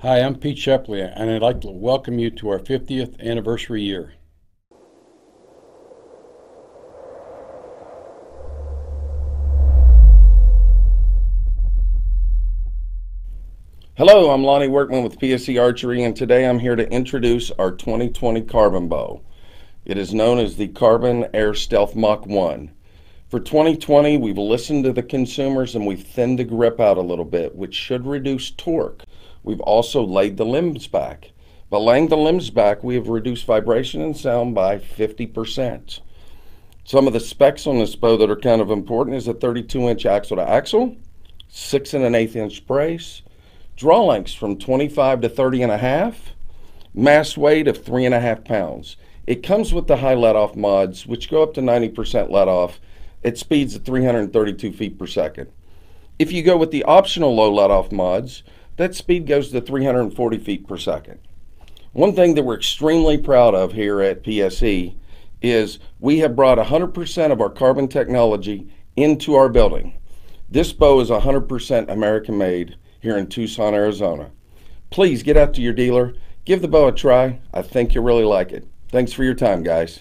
Hi, I'm Pete Shepley, and I'd like to welcome you to our 50th anniversary year. Hello, I'm Lonnie Workman with PSE Archery, and today I'm here to introduce our 2020 Carbon Bow. It is known as the Carbon Air Stealth Mach 1. For 2020, we've listened to the consumers and we've thinned the grip out a little bit, which should reduce torque. We've also laid the limbs back. By laying the limbs back, we have reduced vibration and sound by 50%. Some of the specs on this bow that are kind of important is a 32 inch axle to axle, six and an eighth inch brace, draw lengths from 25 to 30 and a half, mass weight of three and a half pounds. It comes with the high let off mods, which go up to 90% let off at speeds of 332 feet per second. If you go with the optional low let off mods, that speed goes to 340 feet per second. One thing that we're extremely proud of here at PSE is we have brought 100% of our carbon technology into our building. This bow is 100% American made here in Tucson, Arizona. Please get out to your dealer, give the bow a try. I think you'll really like it. Thanks for your time, guys.